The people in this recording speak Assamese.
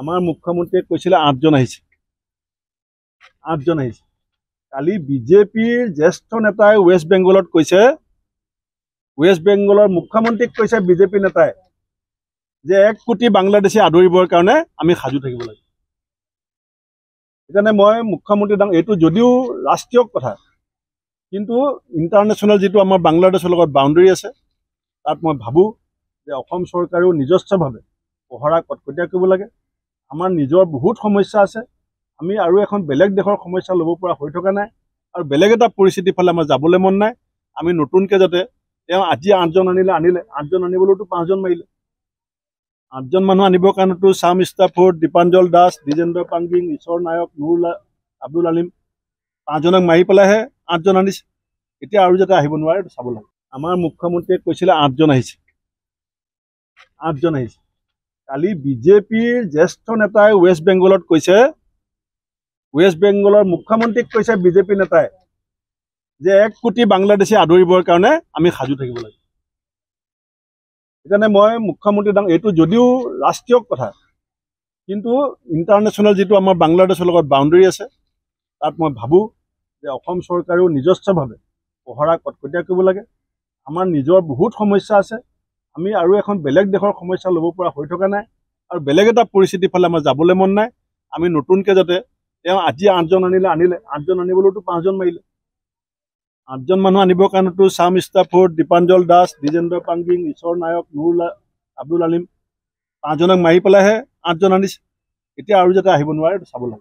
আমাৰ মুখ্যমন্ত্ৰীয়ে কৈছিলে আঠজন আহিছে। আঠজন আহিছে। কালি বিজেপিৰ জ্যেষ্ঠ নেতাই ৱেষ্ট বেংগলত কৈছে ৱেষ্ট বেংগলৰ মুখ্যমন্ত্ৰীক কৈছে বিজেপি নেতাই যে এক কোটি বাংলাদেশী আদৰিবৰ কাৰণে আমি সাজু থাকিব লাগে। সেইকাৰণে মই মুখ্যমন্ত্ৰী ডাঙৰ এইটো যদিও ৰাষ্ট্ৰীয় কথা কিন্তু ইণ্টাৰনেশ্যনেল যিটো আমাৰ বাংলাদেশৰ লগত বাউণ্ডেৰী আছে তাত মই ভাবোঁ যে অসম চৰকাৰেও নিজস্বভাৱে পহৰা কটকটীয়া কৰিব লাগে। আমাৰ নিজৰ বহুত সমস্যা আছে। আমি আৰু এখন বেলেগ দেশৰ সমস্যা ল'ব পৰা হৈ থকা নাই আৰু বেলেগ এটা পৰিস্থিতিৰ ফালে আমাৰ যাবলৈ মন নাই। আমি নতুনকৈ যাতে তেওঁ আজি আঠজন আনিলে আনিলে আঠজন আনিবলৈতো পাঁচজন মাৰিলে। আঠজন মানুহ আনিবৰ কাৰণেতো চাম ষ্টাফোৰ্ড দীপাঞ্জল দাস দ্বিজেন্দ্ৰ পাংগিং ঈশ্বৰ নায়ক নুৰুল্লা আব্দুল আলিম পাঁচজনক মাৰি পেলাইহে আঠজন আনিছে। এতিয়া আৰু যাতে আহিব নোৱাৰে চাব লাগে। আমাৰ মুখ্যমন্ত্ৰীয়ে কৈছিলে আঠজন আহিছে। আঠজন আহিছে। কালি বিজেপিৰ জ্যেষ্ঠ নেতাই ৱেষ্ট বেংগলত কৈছে ৱেষ্ট বেংগলৰ মুখ্যমন্ত্ৰীক কৈছে বিজেপি নেতাই যে এক কোটি বাংলাদেশী আদৰিবৰ কাৰণে আমি সাজু থাকিব লাগে। সেইকাৰণে মই মুখ্যমন্ত্ৰী ডাঙৰ এইটো যদিও ৰাষ্ট্ৰীয় কথা কিন্তু ইণ্টাৰনেশ্যনেল যিটো আমাৰ বাংলাদেশৰ লগত বাউণ্ডেৰী আছে তাত মই ভাবোঁ যে অসম চৰকাৰেও নিজস্বভাৱে পহৰা কটকটীয়া কৰিব লাগে। আমাৰ নিজৰ বহুত সমস্যা আছে আমি আৰু এখন বেলেগ দেশৰ সমস্যা ল'ব পৰা হৈ থকা নাই আৰু বেলেগ এটা পৰিস্থিতিৰ ফালে আমাৰ যাবলৈ মন নাই। আমি নতুনকৈ যাতে তেওঁ আজি আঠজন আনিলে আনিলে আঠজন আনিবলৈতো পাঁচজন মাৰিলে। আঠজন মানুহ আনিবৰ কাৰণেতো চাম ষ্টাফোৰ্ড দীপাঞ্জল দাস দ্বিজেন্দ্ৰ পাংগিং ঈশ্বৰ নায়ক নুৰুল্লা আব্দুল আলিম পাঁচজনক মাৰি পেলাইহে আঠজন আনিছে। এতিয়া আৰু যাতে আহিব নোৱাৰে চাব লাগে।